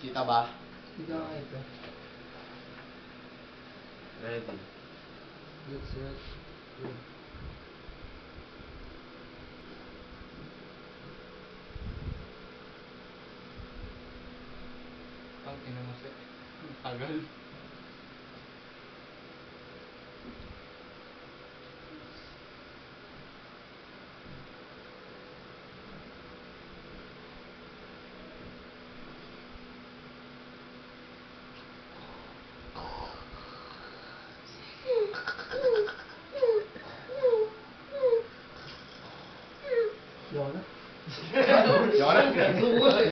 Kita ba? Hindi ka ito. Ready. Get set. Go. Ang ina mo sir. Tagal. Yani. yani.